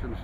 是不是？